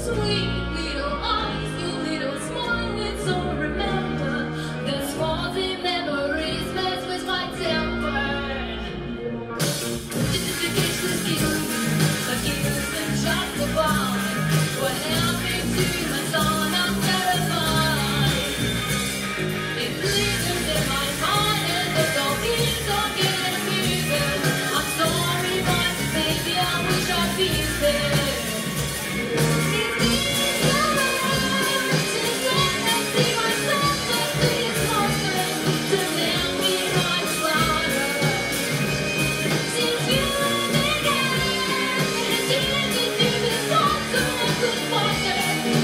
sweet